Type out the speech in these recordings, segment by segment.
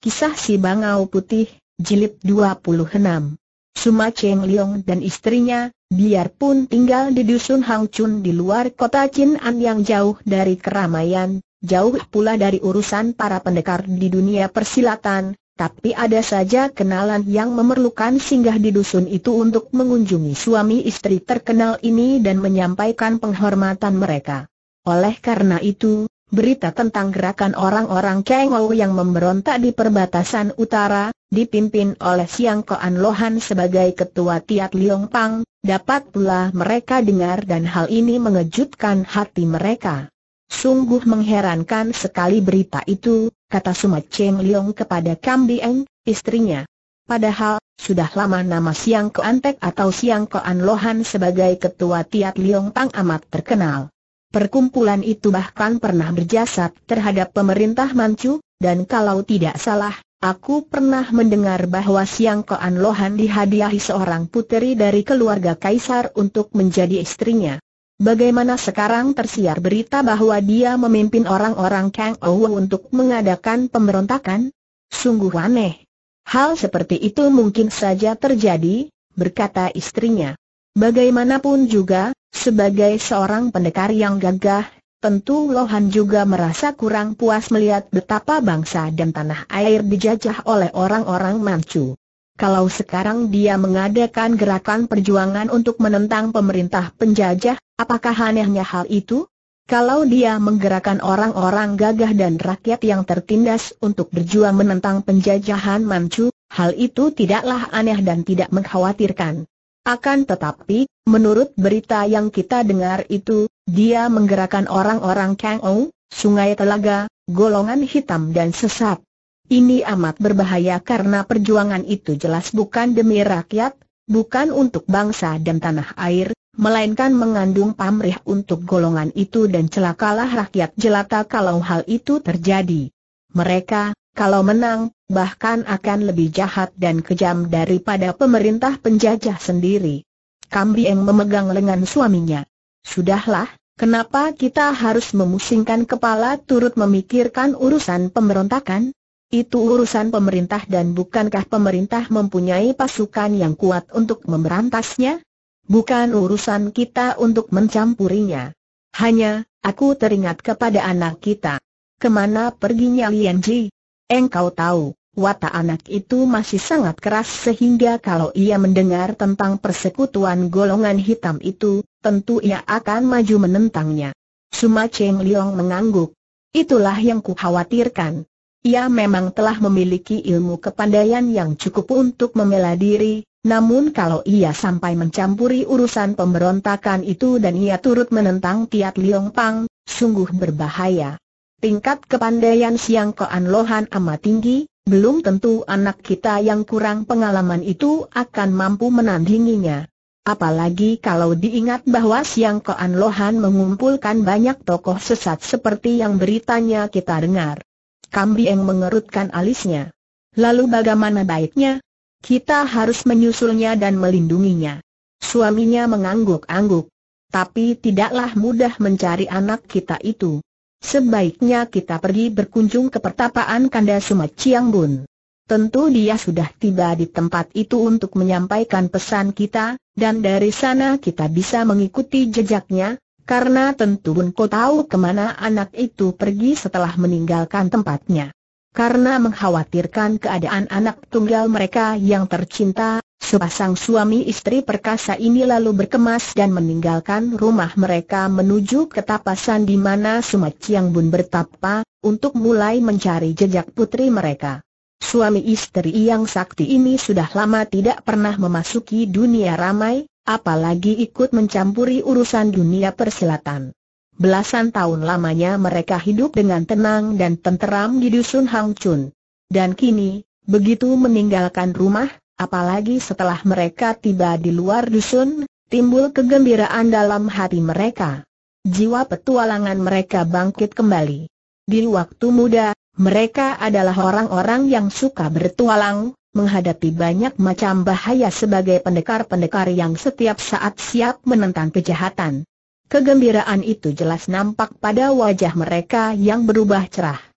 Kisah Si Bangau Putih, Jilid 26 Suma Cheng Leong dan istrinya, biarpun tinggal di dusun Hang Chun di luar kota Chin An yang jauh dari keramaian, jauh pula dari urusan para pendekar di dunia persilatan, tapi ada saja kenalan yang memerlukan singgah di dusun itu untuk mengunjungi suami istri terkenal ini dan menyampaikan penghormatan mereka. Oleh karena itu, berita tentang gerakan orang-orang Kengou yang memberontak di perbatasan utara, dipimpin oleh Siang Koan Lohan sebagai ketua Tiat Liong Pang, dapat pula mereka dengar dan hal ini mengejutkan hati mereka. Sungguh mengherankan sekali berita itu, kata Sumat Cheng Liong kepada Kam Bieng, istrinya. Padahal, sudah lama nama Siang Koan Tek atau Siang Koan Lohan sebagai ketua Tiat Liong Pang amat terkenal. Perkumpulan itu bahkan pernah berjasa terhadap pemerintah Manchu, dan kalau tidak salah, aku pernah mendengar bahwa Siang Koan Lohan dihadiahi seorang puteri dari keluarga kaisar untuk menjadi istrinya. Bagaimana sekarang tersiar berita bahwa dia memimpin orang-orang Kang Ou untuk mengadakan pemberontakan? Sungguh aneh. Hal seperti itu mungkin saja terjadi, berkata istrinya. Bagaimanapun juga, sebagai seorang pendekar yang gagah, tentu Lohan juga merasa kurang puas melihat betapa bangsa dan tanah air dijajah oleh orang-orang Manchu. Kalau sekarang dia mengadakan gerakan perjuangan untuk menentang pemerintah penjajah, apakah anehnya hal itu? Kalau dia menggerakkan orang-orang gagah dan rakyat yang tertindas untuk berjuang menentang penjajahan Manchu, hal itu tidaklah aneh dan tidak mengkhawatirkan. Akan tetapi, menurut berita yang kita dengar itu, dia menggerakkan orang-orang Kang Ou, Sungai Telaga, golongan hitam dan sesat. Ini amat berbahaya karena perjuangan itu jelas bukan demi rakyat, bukan untuk bangsa dan tanah air, melainkan mengandung pamrih untuk golongan itu dan celakalah rakyat jelata kalau hal itu terjadi. Mereka, kalau menang, bahkan akan lebih jahat dan kejam daripada pemerintah penjajah sendiri. Kambieng memegang lengan suaminya. Sudahlah, kenapa kita harus memusingkan kepala turut memikirkan urusan pemberontakan? Itu urusan pemerintah dan bukankah pemerintah mempunyai pasukan yang kuat untuk memberantasnya? Bukan urusan kita untuk mencampurinya. Hanya, aku teringat kepada anak kita. Ke mana perginya Lian Ji? Engkau tahu, watak anak itu masih sangat keras sehingga kalau ia mendengar tentang persekutuan golongan hitam itu, tentu ia akan maju menentangnya. Suma Cheng Liong mengangguk. Itulah yang kukhawatirkan. Ia memang telah memiliki ilmu kepandaian yang cukup untuk membela diri, namun kalau ia sampai mencampuri urusan pemberontakan itu dan ia turut menentang Tiat Liong Pang, sungguh berbahaya. Tingkat kepandaian Siang Koan Lohan amat tinggi, belum tentu anak kita yang kurang pengalaman itu akan mampu menandinginya. Apalagi kalau diingat bahwa Siang Koan Lohan mengumpulkan banyak tokoh sesat seperti yang beritanya kita dengar. Kambi yang mengerutkan alisnya. Lalu bagaimana baiknya? Kita harus menyusulnya dan melindunginya. Suaminya mengangguk-angguk. Tapi tidaklah mudah mencari anak kita itu. Sebaiknya kita pergi berkunjung ke pertapaan Kanda Sumat Chiang Bun. Tentu dia sudah tiba di tempat itu untuk menyampaikan pesan kita, dan dari sana kita bisa mengikuti jejaknya, karena tentu Bun Ko tahu ke mana anak itu pergi setelah meninggalkan tempatnya. Karena mengkhawatirkan keadaan anak tunggal mereka yang tercinta, sepasang suami istri perkasa ini lalu berkemas dan meninggalkan rumah mereka menuju ke tapasan di mana Sumat Chiang Bun bertapa, untuk mulai mencari jejak putri mereka. Suami istri yang sakti ini sudah lama tidak pernah memasuki dunia ramai, apalagi ikut mencampuri urusan dunia persilatan. Belasan tahun lamanya mereka hidup dengan tenang dan tenteram di dusun Hang Chun. Dan kini, begitu meninggalkan rumah, apalagi setelah mereka tiba di luar dusun, timbul kegembiraan dalam hati mereka. Jiwa petualangan mereka bangkit kembali. Di waktu muda, mereka adalah orang-orang yang suka bertualang, menghadapi banyak macam bahaya sebagai pendekar-pendekar yang setiap saat siap menentang kejahatan. Kegembiraan itu jelas nampak pada wajah mereka yang berubah cerah.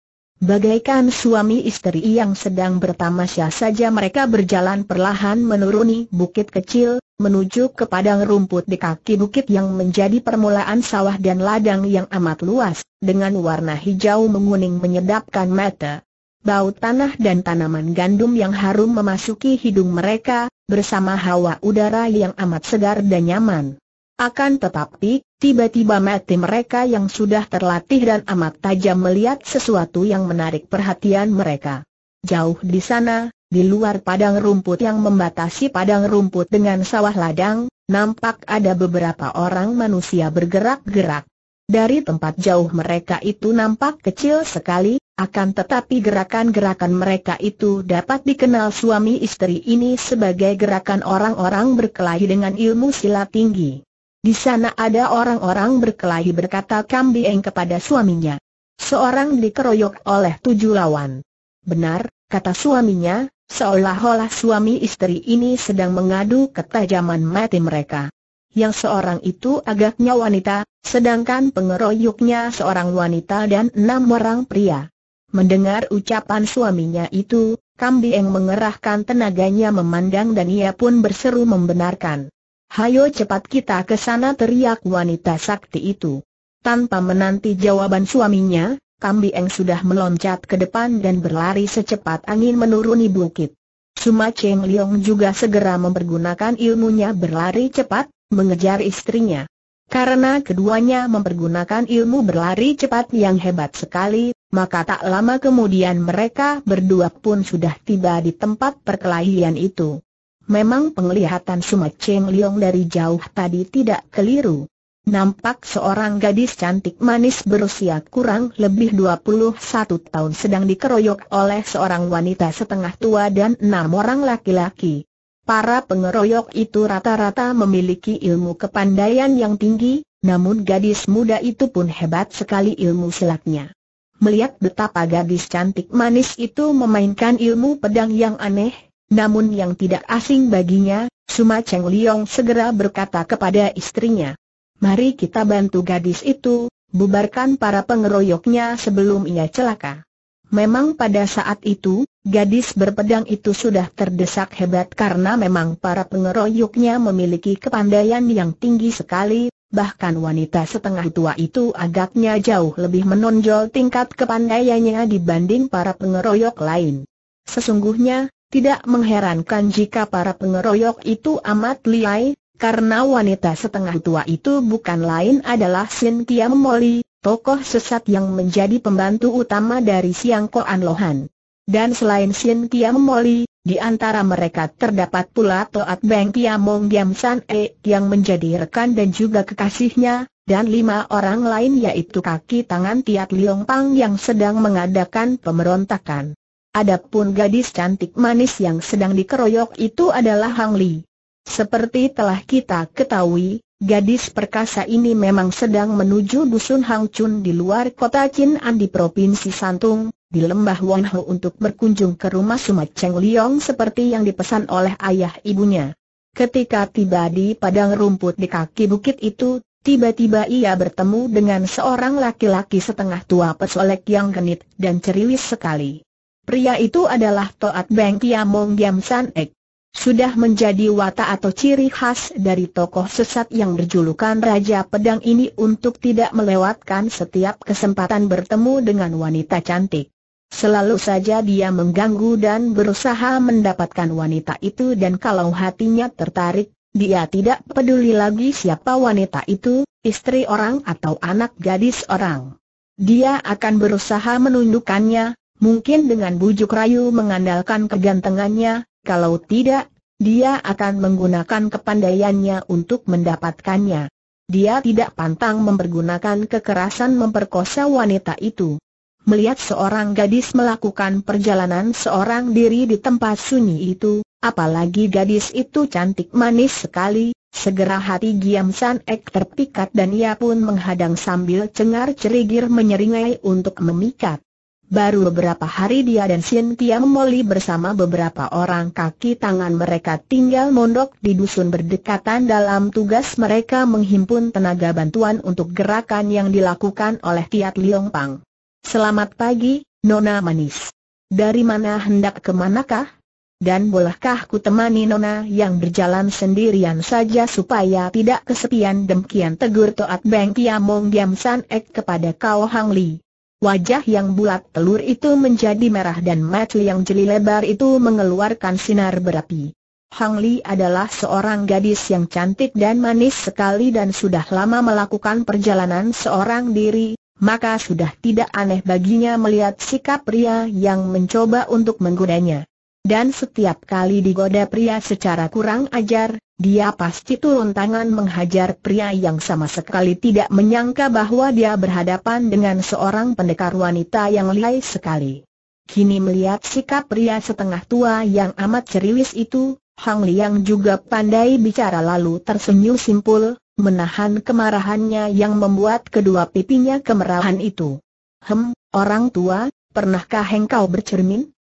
Bagaikan suami istri yang sedang bertamasya saja mereka berjalan perlahan menuruni bukit kecil, menuju ke padang rumput di kaki bukit yang menjadi permulaan sawah dan ladang yang amat luas, dengan warna hijau menguning menyedapkan mata. Bau tanah dan tanaman gandum yang harum memasuki hidung mereka, bersama hawa udara yang amat segar dan nyaman. Akan tetapi, tiba-tiba mati mereka yang sudah terlatih dan amat tajam melihat sesuatu yang menarik perhatian mereka. Jauh di sana, di luar padang rumput yang membatasi padang rumput dengan sawah ladang, nampak ada beberapa orang manusia bergerak-gerak. Dari tempat jauh mereka itu nampak kecil sekali, akan tetapi gerakan-gerakan mereka itu dapat dikenal suami istri ini sebagai gerakan orang-orang berkelahi dengan ilmu silat tinggi. Di sana ada orang-orang berkelahi berkata Kambieng kepada suaminya. Seorang dikeroyok oleh tujuh lawan. Benar, kata suaminya, seolah-olah suami istri ini sedang mengadu ketajaman mati mereka. Yang seorang itu agaknya wanita, sedangkan pengeroyoknya seorang wanita dan enam orang pria. Mendengar ucapan suaminya itu, Kambieng mengerahkan tenaganya memandang dan ia pun berseru membenarkan. Hayo cepat kita ke sana teriak wanita sakti itu. Tanpa menanti jawaban suaminya, Kambi Eng sudah meloncat ke depan dan berlari secepat angin menuruni bukit. Suma Cheng Liong juga segera mempergunakan ilmunya berlari cepat, mengejar istrinya. Karena keduanya mempergunakan ilmu berlari cepat yang hebat sekali, maka tak lama kemudian mereka berdua pun sudah tiba di tempat perkelahian itu. Memang penglihatan Suma Cheng Liong dari jauh tadi tidak keliru. Nampak seorang gadis cantik manis berusia kurang lebih 21 tahun sedang dikeroyok oleh seorang wanita setengah tua dan enam orang laki-laki. Para pengeroyok itu rata-rata memiliki ilmu kepandaian yang tinggi, namun gadis muda itu pun hebat sekali ilmu silatnya. Melihat betapa gadis cantik manis itu memainkan ilmu pedang yang aneh, namun yang tidak asing baginya, Suma Cheng Liong segera berkata kepada istrinya. Mari kita bantu gadis itu, bubarkan para pengeroyoknya sebelum ia celaka. Memang pada saat itu, gadis berpedang itu sudah terdesak hebat karena memang para pengeroyoknya memiliki kepandaian yang tinggi sekali, bahkan wanita setengah tua itu agaknya jauh lebih menonjol tingkat kepandaiannya dibanding para pengeroyok lain. Sesungguhnya, tidak mengherankan jika para pengeroyok itu amat liai, karena wanita setengah tua itu bukan lain adalah Cynthia Memoli, tokoh sesat yang menjadi pembantu utama dari Siang Koan Lohan. Dan selain Cynthia Memoli, di antara mereka terdapat pula Toat Beng Mong Giam San E yang menjadi rekan dan juga kekasihnya, dan lima orang lain yaitu kaki tangan Tiat Liong Pang yang sedang mengadakan pemberontakan. Adapun gadis cantik manis yang sedang dikeroyok itu adalah Hang Li. Seperti telah kita ketahui, gadis perkasa ini memang sedang menuju dusun Hang Chun di luar kota Chin An di Provinsi Santung, di lembah Wang Ho untuk berkunjung ke rumah Sumat Cheng Liong seperti yang dipesan oleh ayah ibunya. Ketika tiba di padang rumput di kaki bukit itu, tiba-tiba ia bertemu dengan seorang laki-laki setengah tua pesolek yang genit dan ceriwis sekali. Pria itu adalah Toat Beng Kiamong Giam San Ek. Sudah menjadi watak atau ciri khas dari tokoh sesat yang berjulukan Raja Pedang ini untuk tidak melewatkan setiap kesempatan bertemu dengan wanita cantik. Selalu saja dia mengganggu dan berusaha mendapatkan wanita itu dan kalau hatinya tertarik, dia tidak peduli lagi siapa wanita itu, istri orang atau anak gadis orang. Dia akan berusaha menundukkannya, Mungkin dengan bujuk rayu mengandalkan kegantengannya, kalau tidak, dia akan menggunakan kepandaiannya untuk mendapatkannya. Dia tidak pantang mempergunakan kekerasan memperkosa wanita itu. Melihat seorang gadis melakukan perjalanan seorang diri di tempat sunyi itu, apalagi gadis itu cantik manis sekali, segera hati Giam San Ek terpikat dan ia pun menghadang sambil cengar cerigir menyeringai untuk memikat. Baru beberapa hari dia dan Cynthia Memoli bersama beberapa orang kaki tangan mereka tinggal mondok di dusun berdekatan dalam tugas mereka menghimpun tenaga bantuan untuk gerakan yang dilakukan oleh Tiat Liong Pang. Selamat pagi, Nona manis. Dari mana hendak ke manakah? Dan bolehkah ku temani Nona yang berjalan sendirian saja supaya tidak kesepian demikian tegur Toat Beng Kiamong Diam San Ek kepada Kau Hang Li. Wajah yang bulat telur itu menjadi merah dan mata yang jeli lebar itu mengeluarkan sinar berapi. Hang Li adalah seorang gadis yang cantik dan manis sekali dan sudah lama melakukan perjalanan seorang diri, maka sudah tidak aneh baginya melihat sikap pria yang mencoba untuk menggodanya. Dan setiap kali digoda pria secara kurang ajar, dia pasti turun tangan menghajar pria yang sama sekali tidak menyangka bahwa dia berhadapan dengan seorang pendekar wanita yang lihai sekali. Kini melihat sikap pria setengah tua yang amat ceriwis itu, Hang Liang juga pandai bicara lalu tersenyum simpul, menahan kemarahannya yang membuat kedua pipinya kemerahan itu. Hem, orang tua, pernahkah engkau bercermin?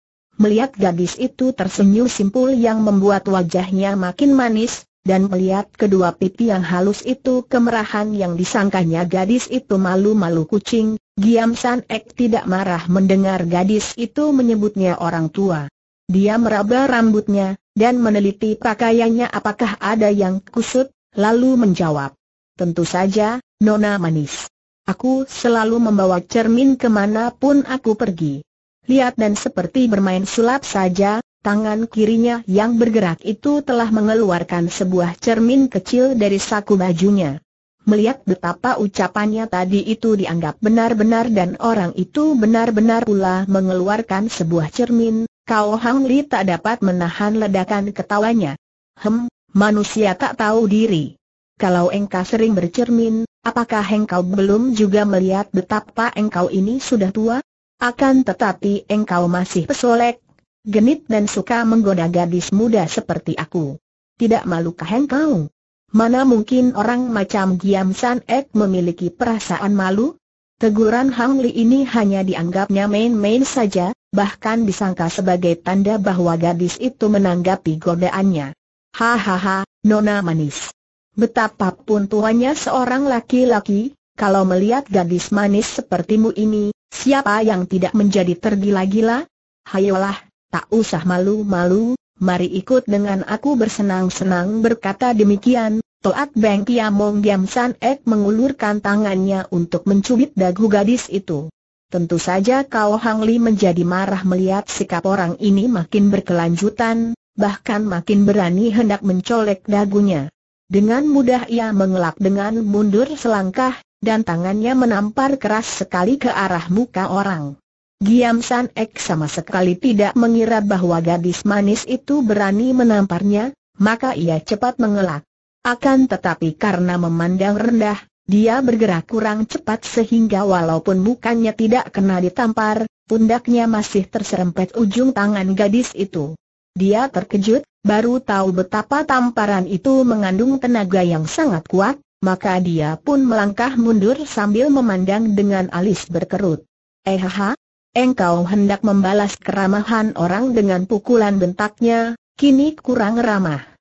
Melihat gadis itu tersenyum simpul yang membuat wajahnya makin manis, dan melihat kedua pipi yang halus itu kemerahan yang disangkanya gadis itu malu-malu kucing, Giam San Ek tidak marah mendengar gadis itu menyebutnya orang tua. Dia meraba rambutnya, dan meneliti pakaiannya apakah ada yang kusut, lalu menjawab. Tentu saja, Nona manis. Aku selalu membawa cermin ke mana pun aku pergi. Lihat dan seperti bermain sulap saja, tangan kirinya yang bergerak itu telah mengeluarkan sebuah cermin kecil dari saku bajunya. Melihat betapa ucapannya tadi itu dianggap benar-benar dan orang itu benar-benar pula mengeluarkan sebuah cermin, Kau Hang Li tak dapat menahan ledakan ketawanya. Hem, manusia tak tahu diri. Kalau engkau sering bercermin, apakah engkau belum juga melihat betapa engkau ini sudah tua? Akan tetapi engkau masih pesolek, genit dan suka menggoda gadis muda seperti aku. Tidak malukah engkau? Mana mungkin orang macam Giam San Ek memiliki perasaan malu? Teguran Hang Li ini hanya dianggapnya main-main saja, bahkan disangka sebagai tanda bahwa gadis itu menanggapi godaannya. Hahaha, nona manis. Betapapun tuanya seorang laki-laki, kalau melihat gadis manis sepertimu ini, siapa yang tidak menjadi tergila-gila? Hayolah, tak usah malu-malu, mari ikut dengan aku bersenang-senang berkata demikian, Toat Beng Kiamong Giam San Ek mengulurkan tangannya untuk mencubit dagu gadis itu. Tentu saja Kau Hang Li menjadi marah melihat sikap orang ini makin berkelanjutan, bahkan makin berani hendak mencolek dagunya. Dengan mudah ia mengelak dengan mundur selangkah, dan tangannya menampar keras sekali ke arah muka orang. Giam San Ek sama sekali tidak mengira bahwa gadis manis itu berani menamparnya, maka ia cepat mengelak. Akan tetapi karena memandang rendah, dia bergerak kurang cepat sehingga walaupun mukanya tidak kena ditampar, pundaknya masih terserempet ujung tangan gadis itu. Dia terkejut, baru tahu betapa tamparan itu mengandung tenaga yang sangat kuat, maka dia pun melangkah mundur sambil memandang dengan alis berkerut. Eh haha, engkau hendak membalas keramahan orang dengan pukulan bentaknya, kini kurang ramah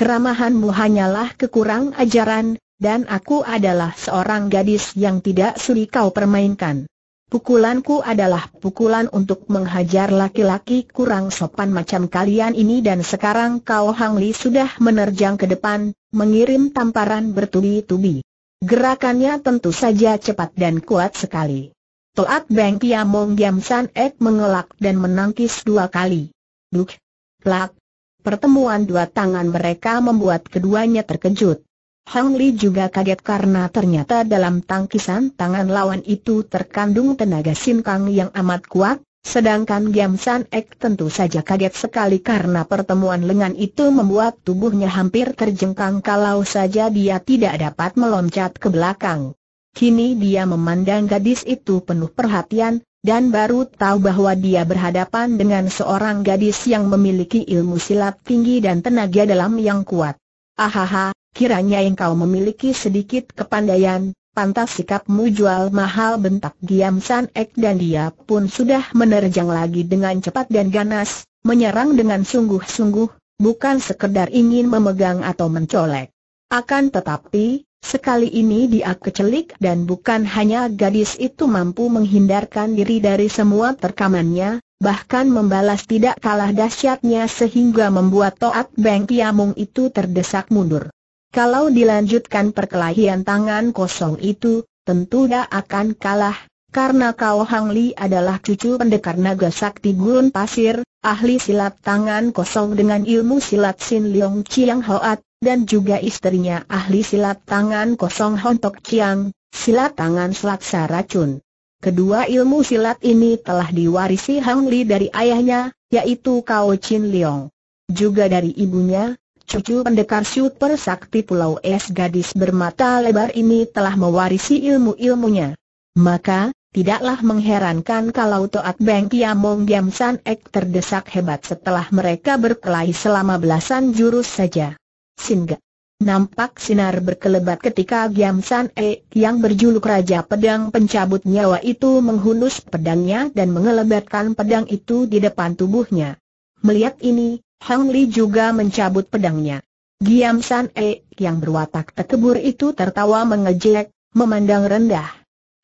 keramahanmu hanyalah kekurang ajaran, dan aku adalah seorang gadis yang tidak sudi kau permainkan. Pukulanku adalah pukulan untuk menghajar laki-laki kurang sopan macam kalian ini dan sekarang kau Hang Li sudah menerjang ke depan, mengirim tamparan bertubi-tubi. Gerakannya tentu saja cepat dan kuat sekali. Toat Beng Kiamong Giam San Ek mengelak dan menangkis dua kali. Duk! Plak! Pertemuan dua tangan mereka membuat keduanya terkejut. Hang Li juga kaget karena ternyata dalam tangkisan tangan lawan itu terkandung tenaga sinkang yang amat kuat, sedangkan Giam San Ek tentu saja kaget sekali karena pertemuan lengan itu membuat tubuhnya hampir terjengkang kalau saja dia tidak dapat meloncat ke belakang. Kini dia memandang gadis itu penuh perhatian, dan baru tahu bahwa dia berhadapan dengan seorang gadis yang memiliki ilmu silat tinggi dan tenaga dalam yang kuat. Ahaha, kiranya engkau memiliki sedikit kepandaian, pantas sikapmu jual mahal bentak Giam San Ek dan dia pun sudah menerjang lagi dengan cepat dan ganas, menyerang dengan sungguh-sungguh, bukan sekedar ingin memegang atau mencolek. Akan tetapi, Sekali ini dia kecelik dan bukan hanya gadis itu mampu menghindarkan diri dari semua terkamannya, bahkan membalas tidak kalah dahsyatnya sehingga membuat Toat Beng Kiamung itu terdesak mundur. Kalau dilanjutkan perkelahian tangan kosong itu, tentu dia akan kalah, karena Kau Hang Li adalah cucu pendekar naga sakti gurun pasir, ahli silat tangan kosong dengan ilmu silat Sin Leong Chiang Hoat, dan juga istrinya ahli silat tangan kosong Hontok Chiang, silat tangan selaksa racun. Kedua ilmu silat ini telah diwarisi Hang Li dari ayahnya, yaitu Kao Chin Leong. Juga dari ibunya, cucu pendekar super sakti Pulau Es gadis bermata lebar ini telah mewarisi ilmu-ilmunya. Maka, tidaklah mengherankan kalau Toat Beng Kiamong Giam San Ek terdesak hebat setelah mereka berkelahi selama belasan jurus saja. Singa. Nampak sinar berkelebat ketika Giam San E yang berjuluk Raja Pedang Pencabut Nyawa itu menghunus pedangnya dan mengelebatkan pedang itu di depan tubuhnya. Melihat ini, Hang Li juga mencabut pedangnya. Giam San E yang berwatak tekebur itu tertawa mengejek, memandang rendah.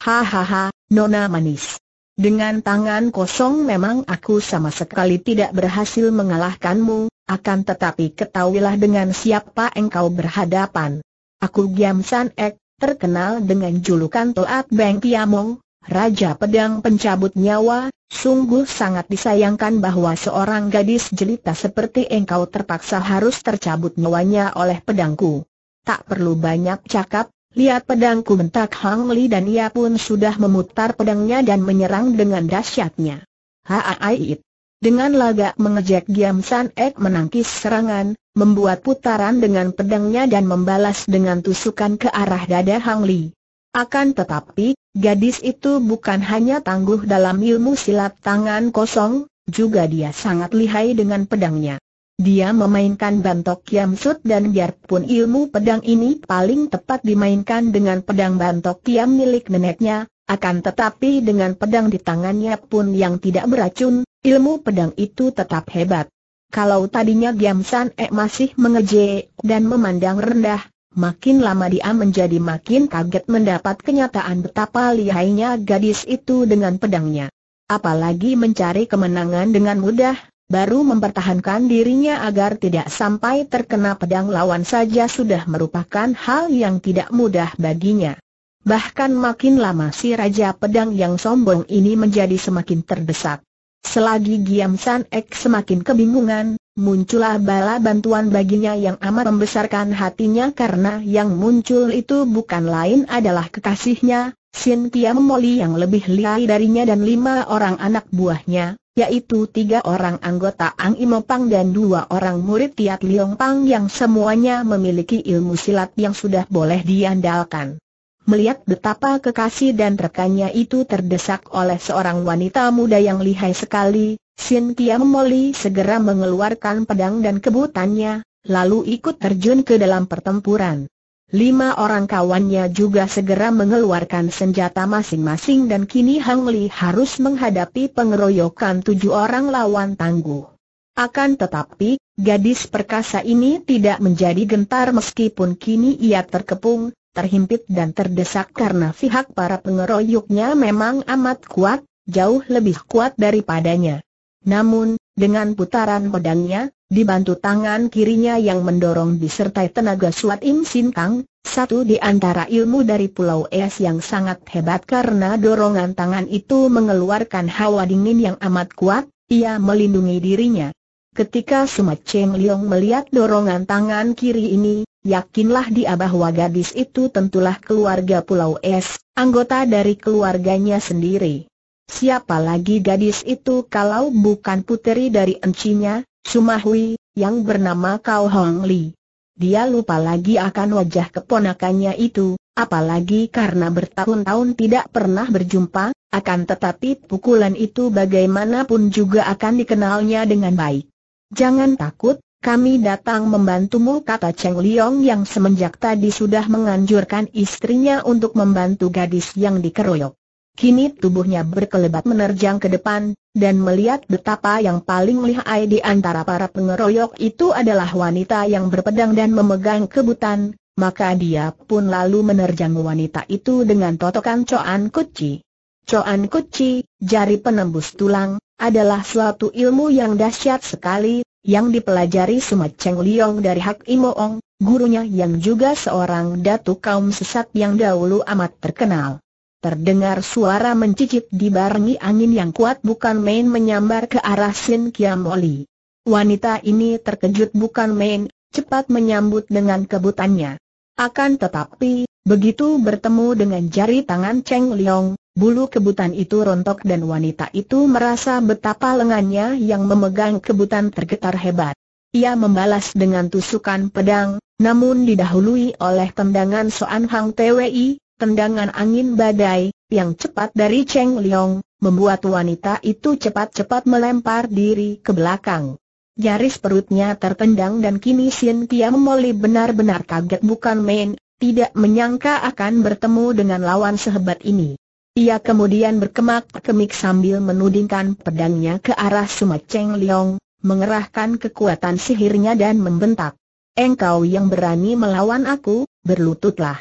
Hahaha, nona manis. Dengan tangan kosong memang aku sama sekali tidak berhasil mengalahkanmu, akan tetapi ketahuilah dengan siapa engkau berhadapan. Aku Giam San Ek, terkenal dengan julukan Toat Beng Kiamong, Raja Pedang Pencabut Nyawa, sungguh sangat disayangkan bahwa seorang gadis jelita seperti engkau terpaksa harus tercabut nyawanya oleh pedangku. Tak perlu banyak cakap, lihat pedangku bentak Hang Li dan ia pun sudah memutar pedangnya dan menyerang dengan dahsyatnya. Haait! Dengan lagak mengejek Giam San Ek menangkis serangan, membuat putaran dengan pedangnya dan membalas dengan tusukan ke arah dada Hang Li. Akan tetapi, gadis itu bukan hanya tangguh dalam ilmu silat tangan kosong, juga dia sangat lihai dengan pedangnya. Dia memainkan bantok Kiam Sut dan biarpun ilmu pedang ini paling tepat dimainkan dengan pedang bantok Kiam milik neneknya, akan tetapi dengan pedang di tangannya pun yang tidak beracun, ilmu pedang itu tetap hebat. Kalau tadinya Giam San Ek masih mengejek dan memandang rendah, makin lama dia menjadi makin kaget mendapat kenyataan betapa lihainya gadis itu dengan pedangnya. Apalagi mencari kemenangan dengan mudah, baru mempertahankan dirinya agar tidak sampai terkena pedang lawan saja sudah merupakan hal yang tidak mudah baginya. Bahkan makin lama si Raja Pedang yang sombong ini menjadi semakin terdesak. Selagi Giam San Ek semakin kebingungan, muncullah bala bantuan baginya yang amat membesarkan hatinya karena yang muncul itu bukan lain adalah kekasihnya, Sin Moli yang lebih lihai darinya dan lima orang anak buahnya, yaitu tiga orang anggota Ang Imopang dan dua orang murid Tiat Liong Pang yang semuanya memiliki ilmu silat yang sudah boleh diandalkan. Melihat betapa kekasih dan rekannya itu terdesak oleh seorang wanita muda yang lihai sekali, Sin Kiam Moli segera mengeluarkan pedang dan kebutannya, lalu ikut terjun ke dalam pertempuran. Lima orang kawannya juga segera mengeluarkan senjata masing-masing dan kini Hang Li harus menghadapi pengeroyokan tujuh orang lawan tangguh. Akan tetapi, gadis perkasa ini tidak menjadi gentar meskipun kini ia terkepung, terhimpit dan terdesak karena pihak para pengeroyoknya memang amat kuat, jauh lebih kuat daripadanya. Namun, dengan putaran pedangnya, dibantu tangan kirinya yang mendorong disertai tenaga Suat Im Sin Kang, satu di antara ilmu dari Pulau Es yang sangat hebat karena dorongan tangan itu mengeluarkan hawa dingin yang amat kuat, ia melindungi dirinya. Ketika Sumat Cheng Leong melihat dorongan tangan kiri ini, yakinlah dia bahwa gadis itu tentulah keluarga Pulau Es, anggota dari keluarganya sendiri. Siapa lagi gadis itu kalau bukan puteri dari encinya, Sumahui, yang bernama Kau Hong Li. Dia lupa lagi akan wajah keponakannya itu, apalagi karena bertahun-tahun tidak pernah berjumpa, akan tetapi pukulan itu bagaimanapun juga akan dikenalnya dengan baik. Jangan takut, kami datang membantumu kata Cheng Liong yang semenjak tadi sudah menganjurkan istrinya untuk membantu gadis yang dikeroyok. Kini tubuhnya berkelebat menerjang ke depan, dan melihat betapa yang paling lihai di antara para pengeroyok itu adalah wanita yang berpedang dan memegang kebutan, maka dia pun lalu menerjang wanita itu dengan totokan Coan Kuci. Coan Kuci, jari penembus tulang, adalah suatu ilmu yang dahsyat sekali, yang dipelajari Sumat Cheng Liong dari Hak Imoong, gurunya yang juga seorang datu kaum sesat yang dahulu amat terkenal. Terdengar suara mencicit dibarengi angin yang kuat bukan main menyambar ke arah Sin Kiam Oli. Wanita ini terkejut bukan main, cepat menyambut dengan kebutannya. Akan tetapi, begitu bertemu dengan jari tangan Cheng Liong, bulu kebutan itu rontok dan wanita itu merasa betapa lengannya yang memegang kebutan tergetar hebat. Ia membalas dengan tusukan pedang, namun didahului oleh tendangan Soan Hang TWI, tendangan angin badai, yang cepat dari Cheng Liong, membuat wanita itu cepat-cepat melempar diri ke belakang. Jaris perutnya tertendang dan kini Sin Kiam Moli benar-benar kaget bukan main, tidak menyangka akan bertemu dengan lawan sehebat ini. Ia kemudian berkemak-kemik sambil menudingkan pedangnya ke arah Sumat Cheng Liong, mengerahkan kekuatan sihirnya dan membentak. Engkau yang berani melawan aku, berlututlah.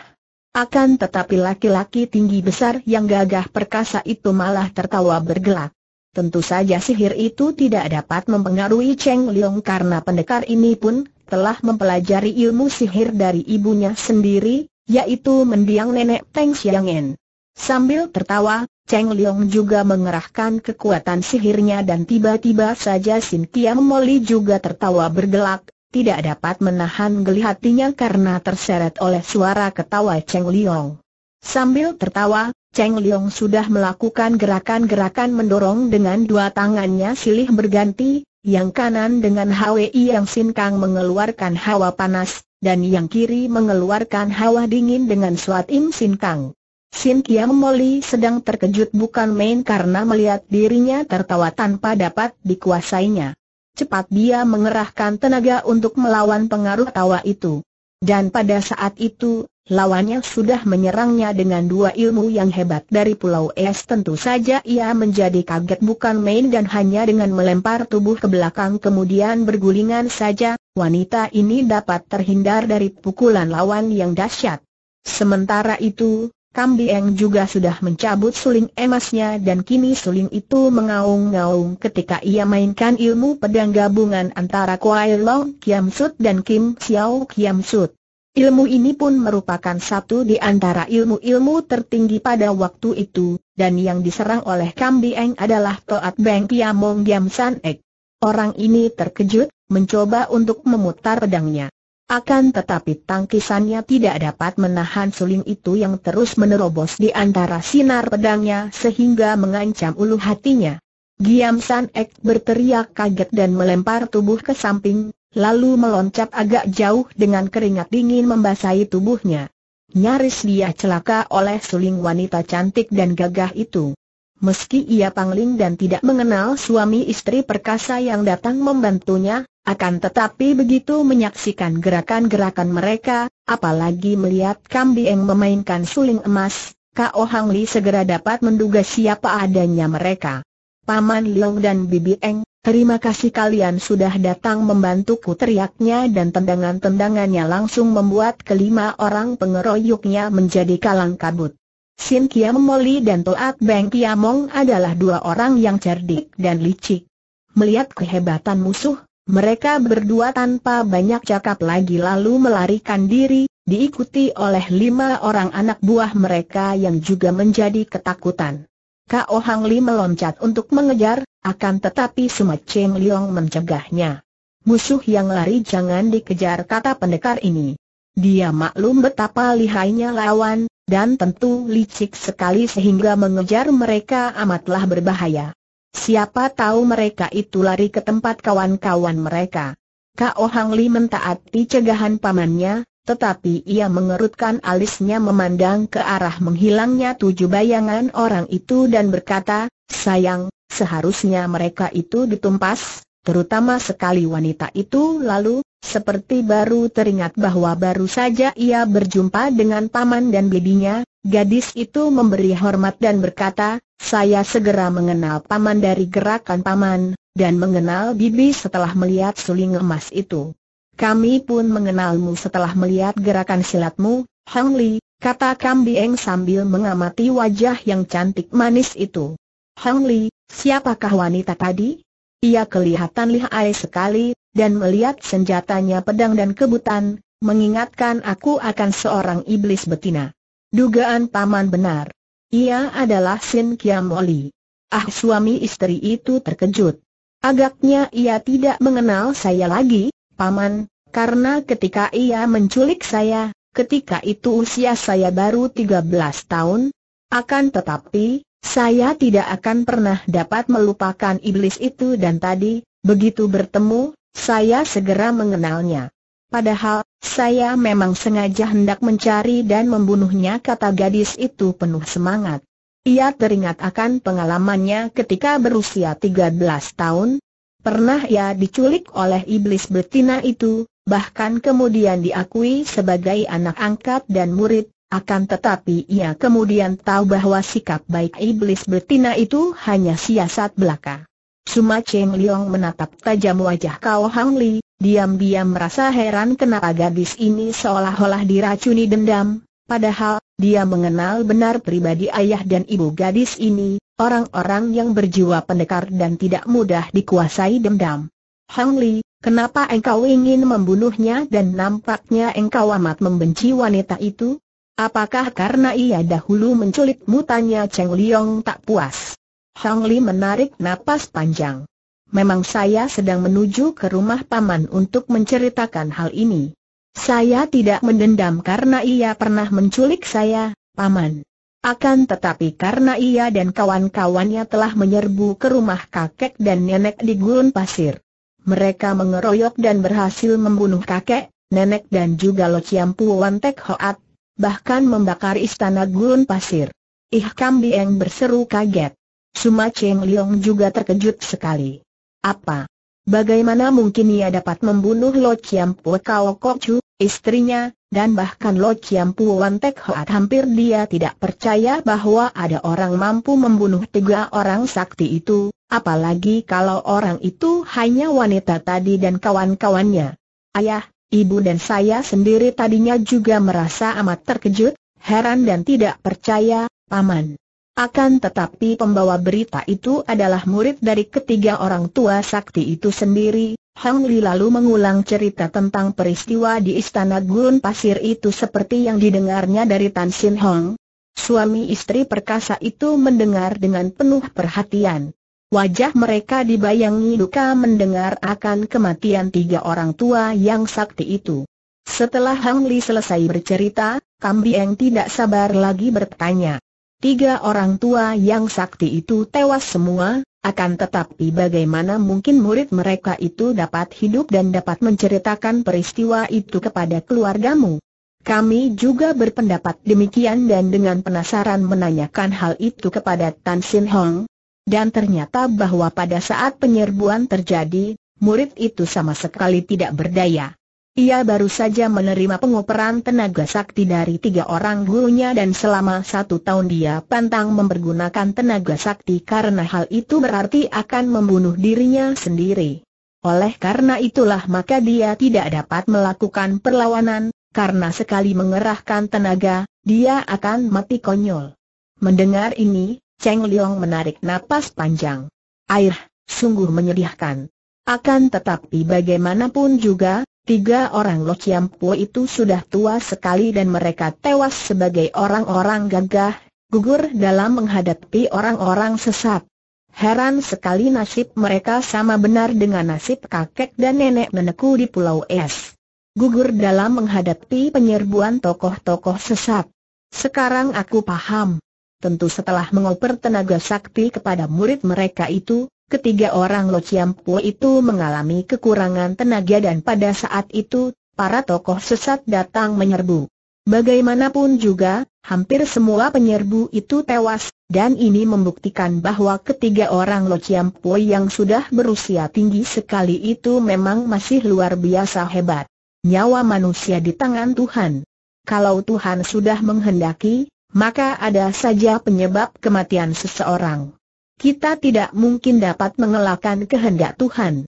Akan tetapi laki-laki tinggi besar yang gagah perkasa itu malah tertawa bergelak. Tentu saja sihir itu tidak dapat mempengaruhi Cheng Liong karena pendekar ini pun telah mempelajari ilmu sihir dari ibunya sendiri, yaitu mendiang nenek Peng Xiangen. Sambil tertawa, Cheng Liong juga mengerahkan kekuatan sihirnya dan tiba-tiba saja Sin Kiam Moli juga tertawa bergelak, tidak dapat menahan geli hatinya karena terseret oleh suara ketawa Cheng Liong. Sambil tertawa, Cheng Liong sudah melakukan gerakan-gerakan mendorong dengan dua tangannya silih berganti, yang kanan dengan HWI yang Sin Kang mengeluarkan hawa panas, dan yang kiri mengeluarkan hawa dingin dengan Suat Im Sin Kang. Sin Kiam Moli sedang terkejut bukan main karena melihat dirinya tertawa tanpa dapat dikuasainya. Cepat dia mengerahkan tenaga untuk melawan pengaruh tawa itu. Dan pada saat itu, Lawannya sudah menyerangnya dengan dua ilmu yang hebat dari Pulau Es tentu saja ia menjadi kaget bukan main dan hanya dengan melempar tubuh ke belakang kemudian bergulingan saja, wanita ini dapat terhindar dari pukulan lawan yang dahsyat. Sementara itu, Kambieng juga sudah mencabut suling emasnya dan kini suling itu mengaung-ngaung ketika ia mainkan ilmu pedang gabungan antara Kuai Long Kiam Sut dan Kim Xiao Kiam Sut. Ilmu ini pun merupakan satu di antara ilmu-ilmu tertinggi pada waktu itu, dan yang diserang oleh Kambi Eng adalah Toat Beng Kiamong Giam San Ek. Orang ini terkejut, mencoba untuk memutar pedangnya. Akan tetapi tangkisannya tidak dapat menahan suling itu yang terus menerobos di antara sinar pedangnya sehingga mengancam ulu hatinya. Giam San Ek berteriak kaget dan melempar tubuh ke samping, lalu meloncat agak jauh dengan keringat dingin membasahi tubuhnya. Nyaris dia celaka oleh suling wanita cantik dan gagah itu. Meski ia pangling dan tidak mengenal suami istri perkasa yang datang membantunya, akan tetapi begitu menyaksikan gerakan-gerakan mereka, apalagi melihat Kambi yang memainkan suling emas, Kak Hang Li segera dapat menduga siapa adanya mereka. Paman Leong dan Bibi Eng, Terima kasih kalian sudah datang membantuku teriaknya dan tendangan-tendangannya langsung membuat kelima orang pengeroyoknya menjadi kalang kabut. Sin Kiam Moli dan Toat Beng Kiamong adalah dua orang yang cerdik dan licik. Melihat kehebatan musuh, mereka berdua tanpa banyak cakap lagi lalu melarikan diri, diikuti oleh lima orang anak buah mereka yang juga menjadi ketakutan. Kak Hang Li meloncat untuk mengejar, akan tetapi Sumat Cheng Liong mencegahnya. Musuh yang lari jangan dikejar kata pendekar ini. Dia maklum betapa lihainya lawan, dan tentu licik sekali sehingga mengejar mereka amatlah berbahaya. Siapa tahu mereka itu lari ke tempat kawan-kawan mereka. Kak Hang Li mentaati cegahan pamannya, tetapi ia mengerutkan alisnya memandang ke arah menghilangnya tujuh bayangan orang itu dan berkata, sayang, seharusnya mereka itu ditumpas, terutama sekali wanita itu lalu, seperti baru teringat bahwa baru saja ia berjumpa dengan paman dan bibinya, gadis itu memberi hormat dan berkata, saya segera mengenal paman dari gerakan paman, dan mengenal bibi setelah melihat suling emas itu. Kami pun mengenalmu setelah melihat gerakan silatmu, Hang Li, kata Kambieng sambil mengamati wajah yang cantik manis itu. Hang Li, siapakah wanita tadi? Ia kelihatan lihai sekali, dan melihat senjatanya pedang dan kebutan, mengingatkan aku akan seorang iblis betina. Dugaan paman benar. Ia adalah Sin Kiam Oli. Ah suami istri itu terkejut. Agaknya ia tidak mengenal saya lagi, paman, karena ketika ia menculik saya, ketika itu usia saya baru 13 tahun, akan tetapi, saya tidak akan pernah dapat melupakan iblis itu dan tadi, begitu bertemu, saya segera mengenalnya. Padahal, saya memang sengaja hendak mencari dan membunuhnya kata gadis itu penuh semangat. Ia teringat akan pengalamannya ketika berusia 13 tahun, Pernah ia diculik oleh iblis betina itu, bahkan kemudian diakui sebagai anak angkat dan murid, akan tetapi ia kemudian tahu bahwa sikap baik iblis betina itu hanya siasat belaka. Suma Cheng Liong menatap tajam wajah Kau Hang Li, diam-diam merasa heran kenapa gadis ini seolah-olah diracuni dendam, padahal, dia mengenal benar pribadi ayah dan ibu gadis ini, orang-orang yang berjiwa pendekar dan tidak mudah dikuasai dendam. Hang Li, kenapa engkau ingin membunuhnya dan nampaknya engkau amat membenci wanita itu? Apakah karena ia dahulu menculikmu tanya Cheng Liong tak puas? Hang Li menarik napas panjang. Memang saya sedang menuju ke rumah paman untuk menceritakan hal ini. Saya tidak mendendam karena ia pernah menculik saya, paman. Akan tetapi karena ia dan kawan-kawannya telah menyerbu ke rumah kakek dan nenek di gurun pasir. Mereka mengeroyok dan berhasil membunuh kakek, nenek dan juga Lo Chiampu Wantek Hoat, bahkan membakar istana gurun pasir. Ih Kambieng berseru kaget. Suma Cheng Liong juga terkejut sekali. Apa? Bagaimana mungkin ia dapat membunuh Lo Chiampu Kau Kok Chu, istrinya, dan bahkan Lo Chiam Puan Tek Hoat hampir dia tidak percaya bahwa ada orang mampu membunuh tiga orang sakti itu, apalagi kalau orang itu hanya wanita tadi dan kawan-kawannya. Ayah, ibu dan saya sendiri tadinya juga merasa amat terkejut, heran dan tidak percaya, Paman. Akan tetapi pembawa berita itu adalah murid dari ketiga orang tua sakti itu sendiri, Hang Li lalu mengulang cerita tentang peristiwa di istana gurun pasir itu seperti yang didengarnya dari Tan Sin Hong. Suami istri perkasa itu mendengar dengan penuh perhatian. Wajah mereka dibayangi duka mendengar akan kematian tiga orang tua yang sakti itu. Setelah Hang Li selesai bercerita, Kambieng tidak sabar lagi bertanya. Tiga orang tua yang sakti itu tewas semua, akan tetapi bagaimana mungkin murid mereka itu dapat hidup dan dapat menceritakan peristiwa itu kepada keluargamu? Kami juga berpendapat demikian dan dengan penasaran menanyakan hal itu kepada Tan Sin Hong. Dan ternyata bahwa pada saat penyerbuan terjadi, murid itu sama sekali tidak berdaya. Ia baru saja menerima pengoperan tenaga sakti dari tiga orang gurunya dan selama satu tahun dia pantang mempergunakan tenaga sakti karena hal itu berarti akan membunuh dirinya sendiri. Oleh karena itulah maka dia tidak dapat melakukan perlawanan, karena sekali mengerahkan tenaga, dia akan mati konyol. Mendengar ini, Cheng Liong menarik napas panjang. Air, sungguh menyedihkan. Akan tetapi bagaimanapun juga, Tiga orang Lo Chiam itu sudah tua sekali dan mereka tewas sebagai orang-orang gagah, gugur dalam menghadapi orang-orang sesat. Heran sekali nasib mereka sama benar dengan nasib kakek dan nenek nenekku di Pulau Es. Gugur dalam menghadapi penyerbuan tokoh-tokoh sesat. Sekarang aku paham. Tentu setelah mengoper tenaga sakti kepada murid mereka itu, Ketiga orang Lo Po itu mengalami kekurangan tenaga dan pada saat itu, para tokoh sesat datang menyerbu. Bagaimanapun juga, hampir semua penyerbu itu tewas, dan ini membuktikan bahwa ketiga orang Lo Po yang sudah berusia tinggi sekali itu memang masih luar biasa hebat. Nyawa manusia di tangan Tuhan. Kalau Tuhan sudah menghendaki, maka ada saja penyebab kematian seseorang. Kita tidak mungkin dapat mengelakkan kehendak Tuhan.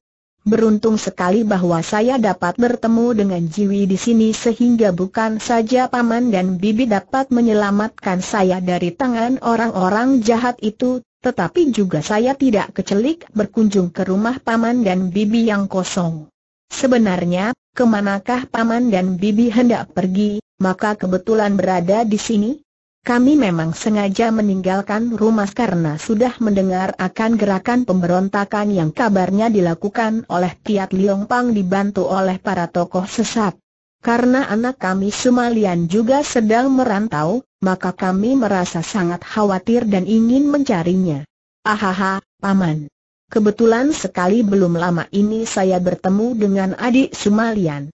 Beruntung sekali bahwa saya dapat bertemu dengan Jiwi di sini sehingga bukan saja paman dan bibi dapat menyelamatkan saya dari tangan orang-orang jahat itu, tetapi juga saya tidak kecelik berkunjung ke rumah paman dan bibi yang kosong. Sebenarnya, ke manakah paman dan bibi hendak pergi, maka kebetulan berada di sini? Kami memang sengaja meninggalkan rumah karena sudah mendengar akan gerakan pemberontakan yang kabarnya dilakukan oleh Tiat Liong Pang dibantu oleh para tokoh sesat. Karena anak kami Sumalian juga sedang merantau, maka kami merasa sangat khawatir dan ingin mencarinya. Ahaha, Paman. Kebetulan sekali belum lama ini saya bertemu dengan adik Sumalian.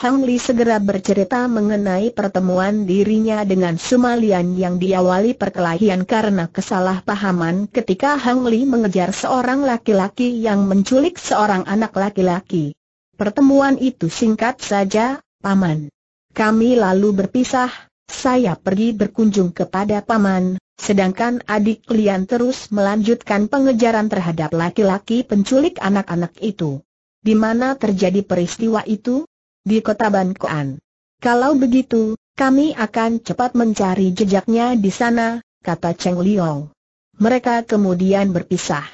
Hang Li segera bercerita mengenai pertemuan dirinya dengan Sumalian yang diawali perkelahian karena kesalahpahaman ketika Hang Li mengejar seorang laki-laki yang menculik seorang anak laki-laki. Pertemuan itu singkat saja, Paman. Kami lalu berpisah, saya pergi berkunjung kepada Paman, sedangkan adik Lian terus melanjutkan pengejaran terhadap laki-laki penculik anak-anak itu. Di mana terjadi peristiwa itu? Di kota Bankoan. Kalau begitu, kami akan cepat mencari jejaknya di sana, kata Cheng Liong. Mereka kemudian berpisah.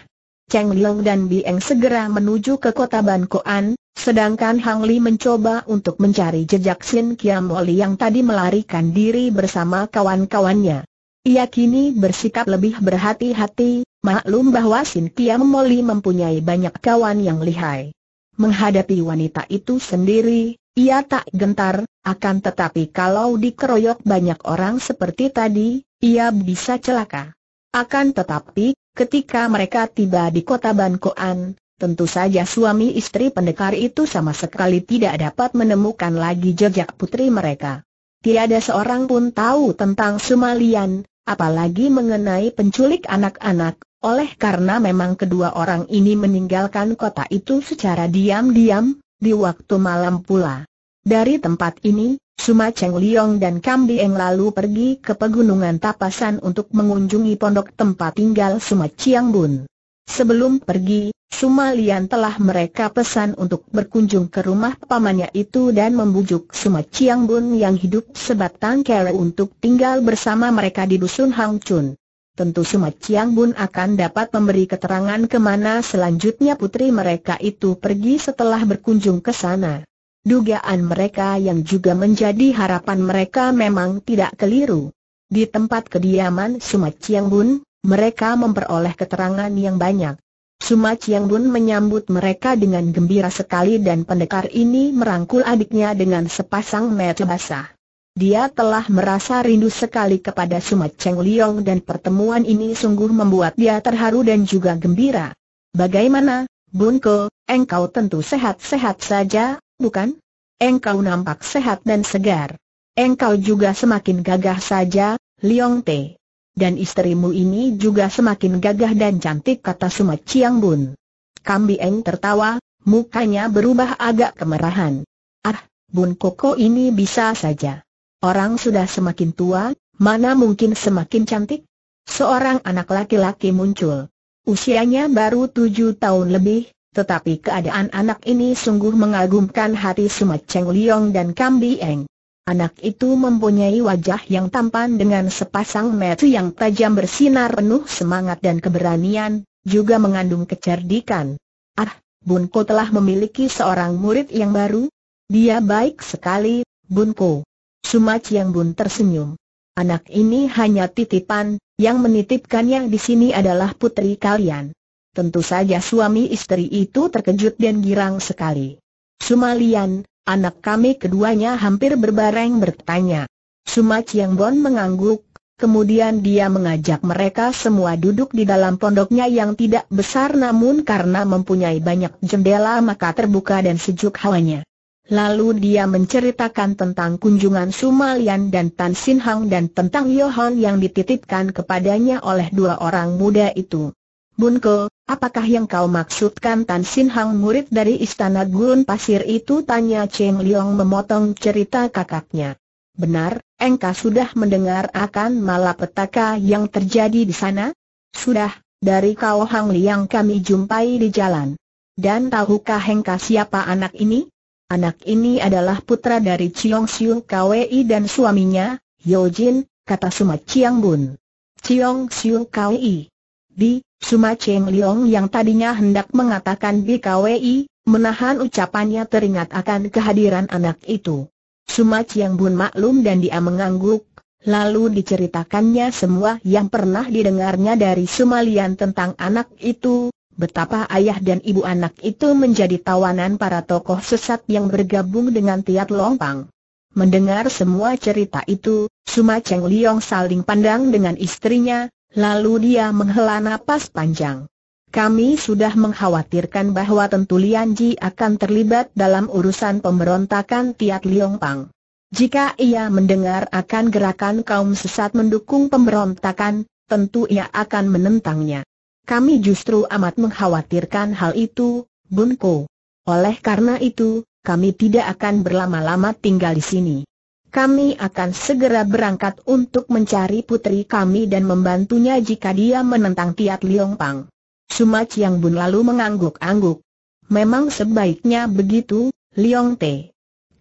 Cheng Liong dan Bieng segera menuju ke kota Bankoan, sedangkan Hang Li mencoba untuk mencari jejak Sin Kiam Oli yang tadi melarikan diri bersama kawan-kawannya. Ia kini bersikap lebih berhati-hati, maklum bahwa Sin Kiam Oli mempunyai banyak kawan yang lihai. Menghadapi wanita itu sendiri, ia tak gentar, akan tetapi kalau dikeroyok banyak orang seperti tadi, ia bisa celaka. Akan tetapi, ketika mereka tiba di kota Bankoan, tentu saja suami istri pendekar itu sama sekali tidak dapat menemukan lagi jejak putri mereka. Tiada seorang pun tahu tentang Sumalian, apalagi mengenai penculik anak-anak, oleh karena memang kedua orang ini meninggalkan kota itu secara diam-diam, di waktu malam pula. Dari tempat ini, Suma Cheng Liong dan Kam Bieng lalu pergi ke pegunungan Tapasan untuk mengunjungi pondok tempat tinggal Suma Chiang Bun. Sebelum pergi, Suma Lian telah mereka pesan untuk berkunjung ke rumah pamannya itu dan membujuk Suma Chiang Bun yang hidup sebatang kere untuk tinggal bersama mereka di Dusun Hang Chun tentu Suma Chiang Bun akan dapat memberi keterangan ke mana selanjutnya putri mereka itu pergi setelah berkunjung ke sana. Dugaan mereka yang juga menjadi harapan mereka memang tidak keliru. Di tempat kediaman Suma Chiang Bun, mereka memperoleh keterangan yang banyak. Suma Chiang Bun menyambut mereka dengan gembira sekali dan pendekar ini merangkul adiknya dengan sepasang mata basah. Dia telah merasa rindu sekali kepada Sumat Cheng Liong dan pertemuan ini sungguh membuat dia terharu dan juga gembira. Bagaimana, Bunko, engkau tentu sehat-sehat saja, bukan? Engkau nampak sehat dan segar. Engkau juga semakin gagah saja, Liong Te. Dan istrimu ini juga semakin gagah dan cantik kata Sumat Chiang Bun. Kambi Eng tertawa, mukanya berubah agak kemerahan. Ah, Bun Koko ini bisa saja. Orang sudah semakin tua, mana mungkin semakin cantik? Seorang anak laki-laki muncul. Usianya baru tujuh tahun lebih, tetapi keadaan anak ini sungguh mengagumkan hati Sumat Cheng Liong dan Kam Eng. Anak itu mempunyai wajah yang tampan dengan sepasang mata yang tajam bersinar penuh semangat dan keberanian, juga mengandung kecerdikan. Ah, Bunko telah memiliki seorang murid yang baru? Dia baik sekali, Bunko. Suma Chiang Bun tersenyum. Anak ini hanya titipan, yang menitipkannya di sini adalah putri kalian. Tentu saja suami istri itu terkejut dan girang sekali. Sumalian, anak kami keduanya hampir berbareng bertanya. Suma Chiang Bun mengangguk, kemudian dia mengajak mereka semua duduk di dalam pondoknya yang tidak besar namun karena mempunyai banyak jendela maka terbuka dan sejuk hawanya. Lalu dia menceritakan tentang kunjungan Sumalian dan Tan Sin Hang dan tentang Yohan yang dititipkan kepadanya oleh dua orang muda itu. Bunko, apakah yang kau maksudkan Tan Sin Hang murid dari istana Gun Pasir itu? Tanya Cheng Liong memotong cerita kakaknya. Benar, engkau sudah mendengar akan malapetaka yang terjadi di sana? Sudah, dari kau Hang Li yang kami jumpai di jalan. dan tahukah Hengka siapa anak ini? Anak ini adalah putra dari Chiong Siu KWI dan suaminya, Yojin, kata Suma Chiang Bun. Chiong Siu KWI. Di, Suma Cheng Liong yang tadinya hendak mengatakan BKWI, menahan ucapannya teringat akan kehadiran anak itu. Suma Chiang Bun maklum dan dia mengangguk, lalu diceritakannya semua yang pernah didengarnya dari Sumalian tentang anak itu, betapa ayah dan ibu anak itu menjadi tawanan para tokoh sesat yang bergabung dengan Tiat Lompang. Mendengar semua cerita itu, Suma Cheng Liong saling pandang dengan istrinya, lalu dia menghela napas panjang. Kami sudah mengkhawatirkan bahwa tentu Lian Ji akan terlibat dalam urusan pemberontakan Tiat Liong Pang. Jika ia mendengar akan gerakan kaum sesat mendukung pemberontakan, tentu ia akan menentangnya. Kami justru amat mengkhawatirkan hal itu, Bunko. Oleh karena itu, kami tidak akan berlama-lama tinggal di sini. Kami akan segera berangkat untuk mencari putri kami dan membantunya jika dia menentang Tiat Liong Pang. Suma Chiang Bun lalu mengangguk-angguk. Memang sebaiknya begitu, Liong Te.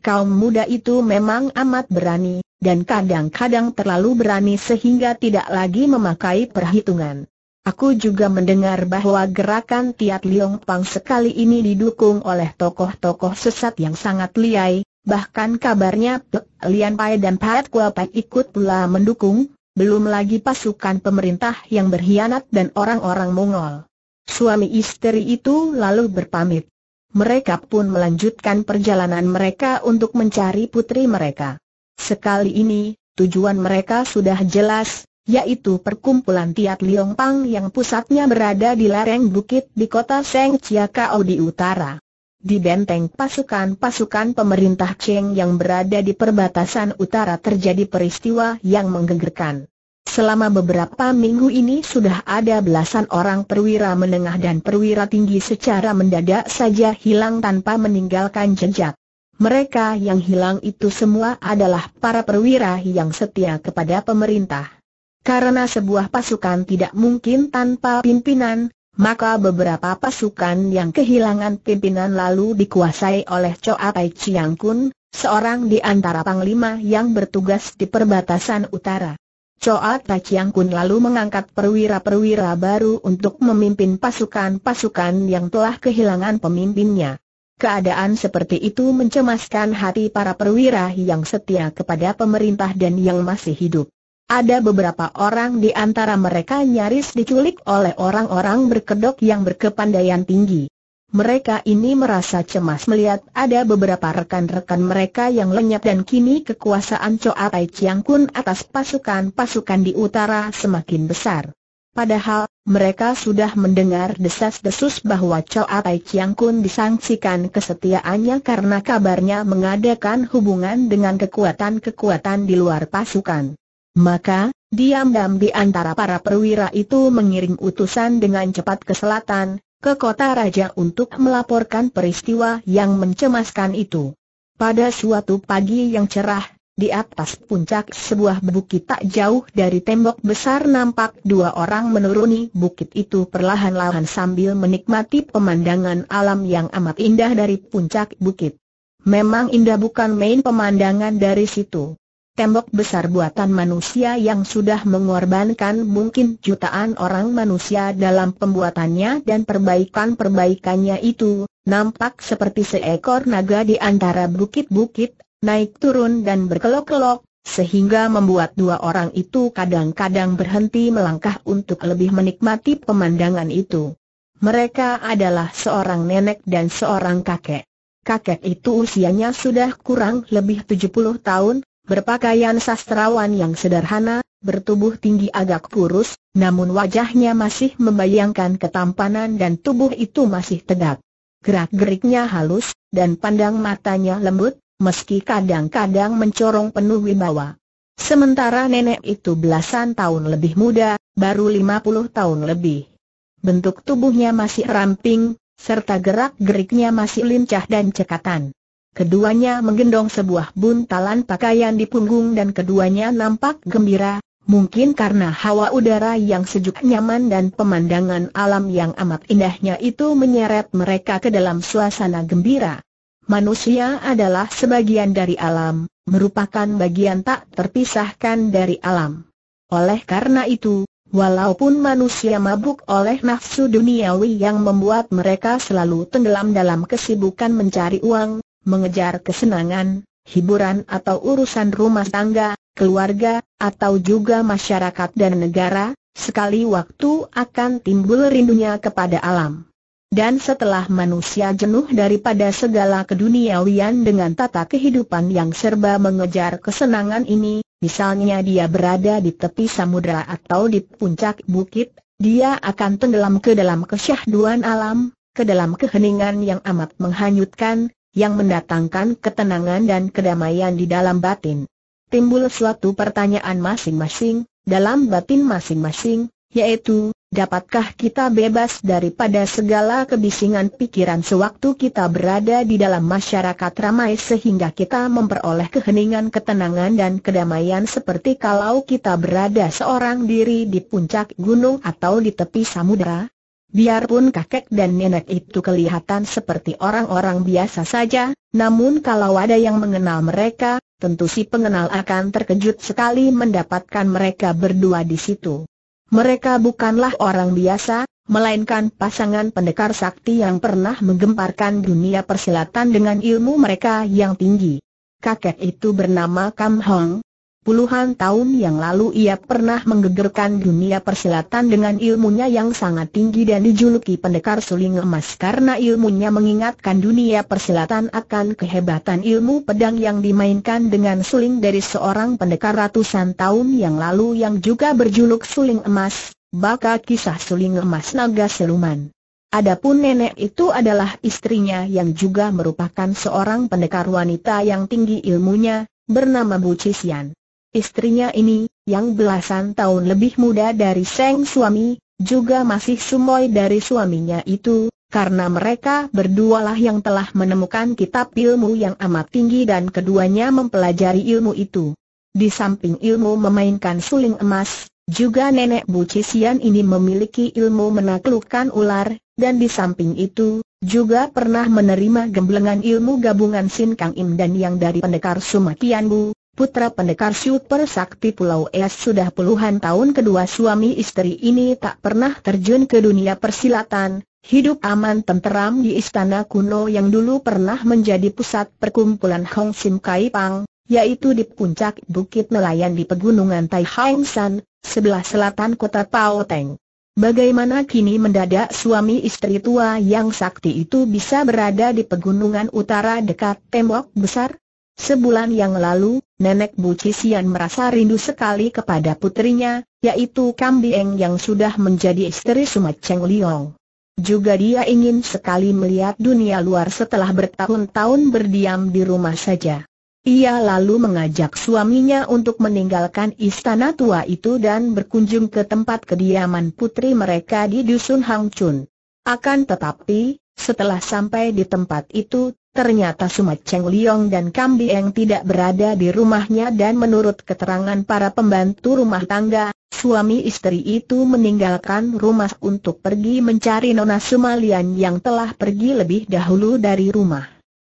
Kaum muda itu memang amat berani, dan kadang-kadang terlalu berani sehingga tidak lagi memakai perhitungan. Aku juga mendengar bahwa gerakan Tiat Liong Pang sekali ini didukung oleh tokoh-tokoh sesat yang sangat liai, bahkan kabarnya Pek Lian Pai dan Pat Kua Pai ikut pula mendukung, belum lagi pasukan pemerintah yang berkhianat dan orang-orang Mongol. Suami istri itu lalu berpamit. Mereka pun melanjutkan perjalanan mereka untuk mencari putri mereka. Sekali ini, tujuan mereka sudah jelas, yaitu perkumpulan Tiat Liong Pang yang pusatnya berada di lereng bukit di kota Seng Chiakao di utara. Di benteng pasukan-pasukan pemerintah Cheng yang berada di perbatasan utara terjadi peristiwa yang menggegerkan. Selama beberapa minggu ini sudah ada belasan orang perwira menengah dan perwira tinggi secara mendadak saja hilang tanpa meninggalkan jejak. Mereka yang hilang itu semua adalah para perwira yang setia kepada pemerintah. Karena sebuah pasukan tidak mungkin tanpa pimpinan, maka beberapa pasukan yang kehilangan pimpinan lalu dikuasai oleh Choa Tai Chiang Kun, seorang di antara panglima yang bertugas di perbatasan utara. Choa Tai Chiang Kun lalu mengangkat perwira-perwira baru untuk memimpin pasukan-pasukan yang telah kehilangan pemimpinnya. Keadaan seperti itu mencemaskan hati para perwira yang setia kepada pemerintah dan yang masih hidup. Ada beberapa orang di antara mereka nyaris diculik oleh orang-orang berkedok yang berkepandaian tinggi. Mereka ini merasa cemas melihat ada beberapa rekan-rekan mereka yang lenyap dan kini kekuasaan Choa Tai Chiang Kun atas pasukan-pasukan di utara semakin besar. Padahal, mereka sudah mendengar desas-desus bahwa Choa Tai Chiang Kun disangsikan kesetiaannya karena kabarnya mengadakan hubungan dengan kekuatan-kekuatan di luar pasukan. Maka, diam-diam di antara para perwira itu mengiring utusan dengan cepat ke selatan, ke kota raja untuk melaporkan peristiwa yang mencemaskan itu. Pada suatu pagi yang cerah, di atas puncak sebuah bukit tak jauh dari tembok besar nampak dua orang menuruni bukit itu perlahan-lahan sambil menikmati pemandangan alam yang amat indah dari puncak bukit. Memang indah bukan main pemandangan dari situ tembok besar buatan manusia yang sudah mengorbankan mungkin jutaan orang manusia dalam pembuatannya dan perbaikan-perbaikannya itu, nampak seperti seekor naga di antara bukit-bukit, naik turun dan berkelok-kelok, sehingga membuat dua orang itu kadang-kadang berhenti melangkah untuk lebih menikmati pemandangan itu. Mereka adalah seorang nenek dan seorang kakek. Kakek itu usianya sudah kurang lebih 70 tahun, berpakaian sastrawan yang sederhana, bertubuh tinggi agak kurus, namun wajahnya masih membayangkan ketampanan dan tubuh itu masih tegak. Gerak-geriknya halus, dan pandang matanya lembut, meski kadang-kadang mencorong penuh wibawa. Sementara nenek itu belasan tahun lebih muda, baru 50 tahun lebih. Bentuk tubuhnya masih ramping, serta gerak-geriknya masih lincah dan cekatan. Keduanya menggendong sebuah buntalan pakaian di punggung dan keduanya nampak gembira, Mungkin karena hawa udara yang sejuk nyaman dan pemandangan alam yang amat indahnya itu menyeret mereka ke dalam suasana gembira. Manusia adalah sebagian dari alam, merupakan bagian tak terpisahkan dari alam. Oleh karena itu, walaupun manusia mabuk oleh nafsu duniawi yang membuat mereka selalu tenggelam dalam kesibukan mencari uang, mengejar kesenangan, hiburan atau urusan rumah tangga, keluarga, atau juga masyarakat dan negara, sekali waktu akan timbul rindunya kepada alam. Dan setelah manusia jenuh daripada segala keduniawian dengan tata kehidupan yang serba mengejar kesenangan ini, misalnya dia berada di tepi samudera atau di puncak bukit, dia akan tenggelam ke dalam kesyahduan alam, ke dalam keheningan yang amat menghanyutkan, yang mendatangkan ketenangan dan kedamaian di dalam batin timbul suatu pertanyaan masing-masing, dalam batin masing-masing, yaitu, dapatkah kita bebas daripada segala kebisingan pikiran sewaktu kita berada di dalam masyarakat ramai sehingga kita memperoleh keheningan ketenangan dan kedamaian seperti kalau kita berada seorang diri di puncak gunung atau di tepi samudera? Biarpun kakek dan nenek itu kelihatan seperti orang-orang biasa saja, namun kalau ada yang mengenal mereka, tentu si pengenal akan terkejut sekali mendapatkan mereka berdua di situ. Mereka bukanlah orang biasa, melainkan pasangan pendekar sakti yang pernah menggemparkan dunia persilatan dengan ilmu mereka yang tinggi. Kakek itu bernama Kam Hong, Puluhan tahun yang lalu ia pernah menggegerkan dunia persilatan dengan ilmunya yang sangat tinggi dan dijuluki pendekar suling emas karena ilmunya mengingatkan dunia persilatan akan kehebatan ilmu pedang yang dimainkan dengan suling dari seorang pendekar ratusan tahun yang lalu yang juga berjuluk suling emas, baka kisah suling emas naga seluman. Adapun nenek itu adalah istrinya yang juga merupakan seorang pendekar wanita yang tinggi ilmunya, bernama Bu Cisian. Istrinya ini, yang belasan tahun lebih muda dari Seng suami, juga masih sumoy dari suaminya itu, karena mereka berdualah yang telah menemukan kitab ilmu yang amat tinggi dan keduanya mempelajari ilmu itu. Di samping ilmu memainkan suling emas, juga nenek Bu Cisian ini memiliki ilmu menaklukkan ular, dan di samping itu, juga pernah menerima gemblengan ilmu gabungan Sin Kang Im dan yang dari pendekar Sumakian Bu, putra pendekar super sakti Pulau Es sudah puluhan tahun kedua suami istri ini tak pernah terjun ke dunia persilatan, hidup aman tenteram di istana kuno yang dulu pernah menjadi pusat perkumpulan Hong Sim Kai Pang, yaitu di puncak Bukit Nelayan di pegunungan Tai Hang San, sebelah selatan kota Pao Teng. Bagaimana kini mendadak suami istri tua yang sakti itu bisa berada di pegunungan utara dekat tembok besar? Sebulan yang lalu, Nenek Bu Cisian merasa rindu sekali kepada putrinya, yaitu Kambieng yang sudah menjadi istri Sumat Cheng Liong. Juga dia ingin sekali melihat dunia luar setelah bertahun-tahun berdiam di rumah saja. Ia lalu mengajak suaminya untuk meninggalkan istana tua itu dan berkunjung ke tempat kediaman putri mereka di Dusun Hang Chun. Akan tetapi, setelah sampai di tempat itu, Ternyata Sumat Cheng Liong dan Kam Bieng tidak berada di rumahnya dan menurut keterangan para pembantu rumah tangga, suami istri itu meninggalkan rumah untuk pergi mencari Nona Sumalian yang telah pergi lebih dahulu dari rumah.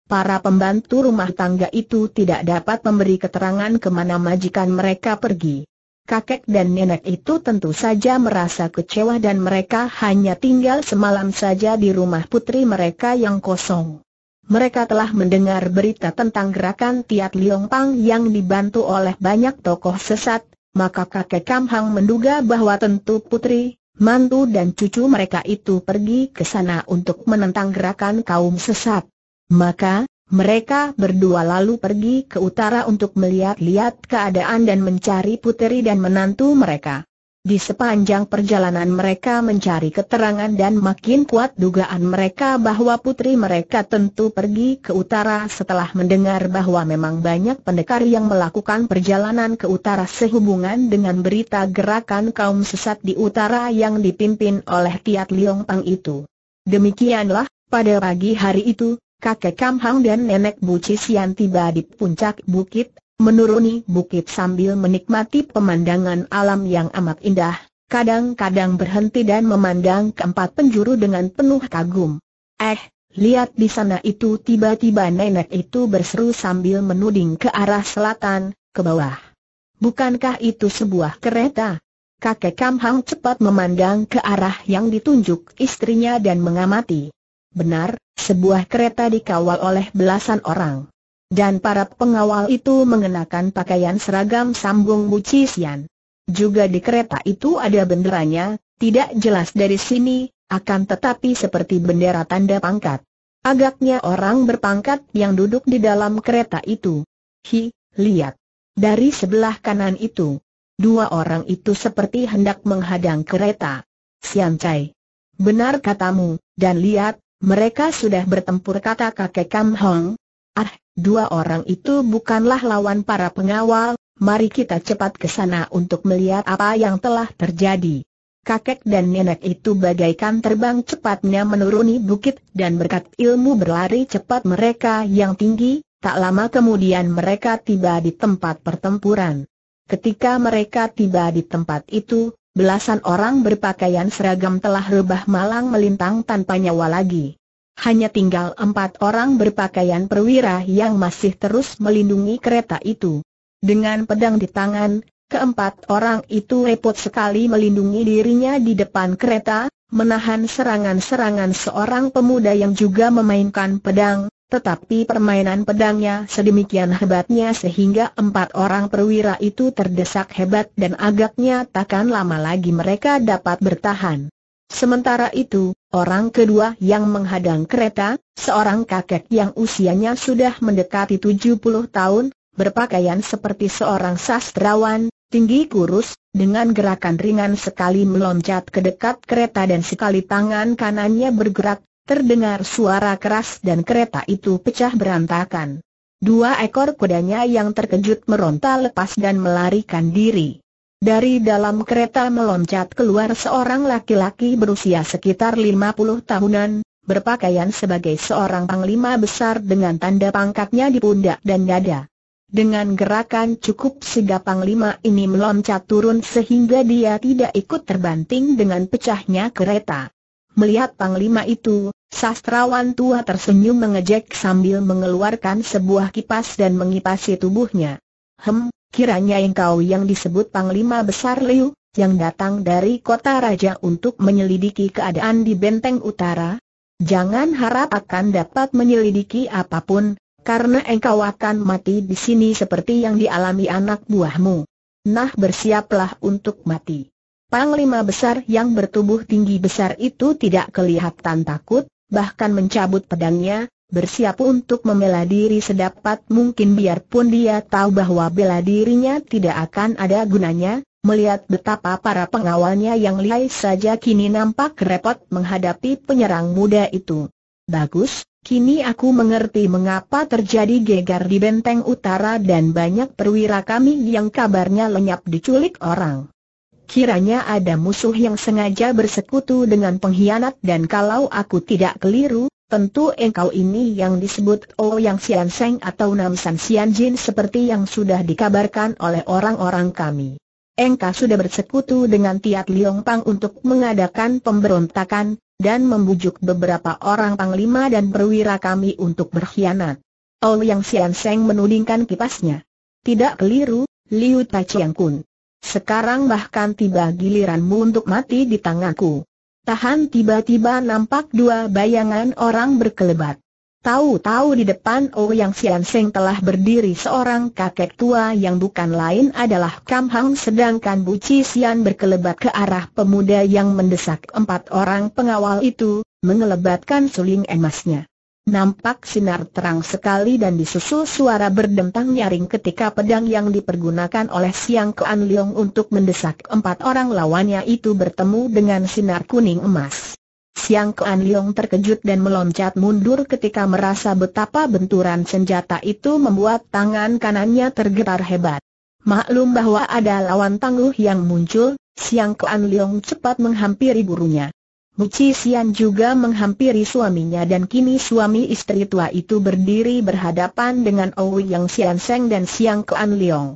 Para pembantu rumah tangga itu tidak dapat memberi keterangan ke mana majikan mereka pergi. Kakek dan nenek itu tentu saja merasa kecewa dan mereka hanya tinggal semalam saja di rumah putri mereka yang kosong mereka telah mendengar berita tentang gerakan Tiat Liong Pang yang dibantu oleh banyak tokoh sesat, maka kakek Kam Hang menduga bahwa tentu putri, mantu dan cucu mereka itu pergi ke sana untuk menentang gerakan kaum sesat. Maka, mereka berdua lalu pergi ke utara untuk melihat-lihat keadaan dan mencari putri dan menantu mereka. Di sepanjang perjalanan mereka mencari keterangan dan makin kuat dugaan mereka bahwa putri mereka tentu pergi ke utara setelah mendengar bahwa memang banyak pendekar yang melakukan perjalanan ke utara sehubungan dengan berita gerakan kaum sesat di utara yang dipimpin oleh Tiat Liong Pang itu. Demikianlah, pada pagi hari itu, kakek Kam Hang dan nenek Bu Cisian tiba di puncak bukit, menuruni bukit sambil menikmati pemandangan alam yang amat indah, kadang-kadang berhenti dan memandang keempat penjuru dengan penuh kagum. Eh, lihat di sana itu tiba-tiba nenek itu berseru sambil menuding ke arah selatan, ke bawah. Bukankah itu sebuah kereta? Kakek Kam Hang cepat memandang ke arah yang ditunjuk istrinya dan mengamati. Benar, sebuah kereta dikawal oleh belasan orang. Dan para pengawal itu mengenakan pakaian seragam sambung Buci Sian. Juga di kereta itu ada benderanya, tidak jelas dari sini, akan tetapi seperti bendera tanda pangkat. Agaknya orang berpangkat yang duduk di dalam kereta itu. Hi, lihat. Dari sebelah kanan itu, dua orang itu seperti hendak menghadang kereta. Sian Cai. Benar katamu, dan lihat, mereka sudah bertempur kata kakek Kam Hong. Ah, Dua orang itu bukanlah lawan para pengawal, mari kita cepat ke sana untuk melihat apa yang telah terjadi. Kakek dan nenek itu bagaikan terbang cepatnya menuruni bukit dan berkat ilmu berlari cepat mereka yang tinggi, tak lama kemudian mereka tiba di tempat pertempuran. Ketika mereka tiba di tempat itu, belasan orang berpakaian seragam telah rebah malang melintang tanpa nyawa lagi hanya tinggal empat orang berpakaian perwira yang masih terus melindungi kereta itu. Dengan pedang di tangan, keempat orang itu repot sekali melindungi dirinya di depan kereta, menahan serangan-serangan seorang pemuda yang juga memainkan pedang, tetapi permainan pedangnya sedemikian hebatnya sehingga empat orang perwira itu terdesak hebat dan agaknya takkan lama lagi mereka dapat bertahan. Sementara itu, orang kedua yang menghadang kereta, seorang kakek yang usianya sudah mendekati 70 tahun, berpakaian seperti seorang sastrawan, tinggi kurus, dengan gerakan ringan sekali meloncat ke dekat kereta dan sekali tangan kanannya bergerak, terdengar suara keras dan kereta itu pecah berantakan. Dua ekor kudanya yang terkejut meronta lepas dan melarikan diri. Dari dalam kereta meloncat keluar seorang laki-laki berusia sekitar 50 tahunan, berpakaian sebagai seorang panglima besar dengan tanda pangkatnya di pundak dan dada. Dengan gerakan cukup sigap panglima ini meloncat turun sehingga dia tidak ikut terbanting dengan pecahnya kereta. Melihat panglima itu, sastrawan tua tersenyum mengejek sambil mengeluarkan sebuah kipas dan mengipasi tubuhnya. Hem, Kiranya engkau yang disebut Panglima Besar Liu, yang datang dari kota raja untuk menyelidiki keadaan di benteng utara? Jangan harap akan dapat menyelidiki apa pun, karena engkau akan mati di sini seperti yang dialami anak buahmu. Nah bersiaplah untuk mati. Panglima besar yang bertubuh tinggi besar itu tidak kelihatan takut, bahkan mencabut pedangnya, bersiap untuk membela diri sedapat mungkin biarpun dia tahu bahwa bela dirinya tidak akan ada gunanya, melihat betapa para pengawalnya yang lihai saja kini nampak repot menghadapi penyerang muda itu. Bagus, kini aku mengerti mengapa terjadi gegar di benteng utara dan banyak perwira kami yang kabarnya lenyap diculik orang. Kiranya ada musuh yang sengaja bersekutu dengan pengkhianat dan kalau aku tidak keliru, Tentu engkau ini yang disebut Oh Yang Sian Seng atau Nam San Sian Jin seperti yang sudah dikabarkan oleh orang-orang kami. Engkau sudah bersekutu dengan Tiat Liong Pang untuk mengadakan pemberontakan, dan membujuk beberapa orang panglima dan perwira kami untuk berkhianat. Oh Yang Sian Seng menudingkan kipasnya. Tidak keliru, Liu Tachiang Kun. Sekarang bahkan tiba giliranmu untuk mati di tanganku. Tahan tiba-tiba nampak dua bayangan orang berkelebat. Tahu-tahu di depan Ouyang Sian Seng telah berdiri seorang kakek tua yang bukan lain adalah Kam Hang sedangkan Bu Chi Sian berkelebat ke arah pemuda yang mendesak empat orang pengawal itu, mengelebatkan suling emasnya. Nampak sinar terang sekali dan disusul suara berdentang nyaring ketika pedang yang dipergunakan oleh Siang Kuan Leong untuk mendesak empat orang lawannya itu bertemu dengan sinar kuning emas. Siang Kuan Leong terkejut dan meloncat mundur ketika merasa betapa benturan senjata itu membuat tangan kanannya tergetar hebat. Maklum bahwa ada lawan tangguh yang muncul, Siang Kuan Leong cepat menghampiri gurunya. Muci Sian juga menghampiri suaminya dan kini suami istri tua itu berdiri berhadapan dengan Owi Yang Sian Seng dan Siang Kuan Leong.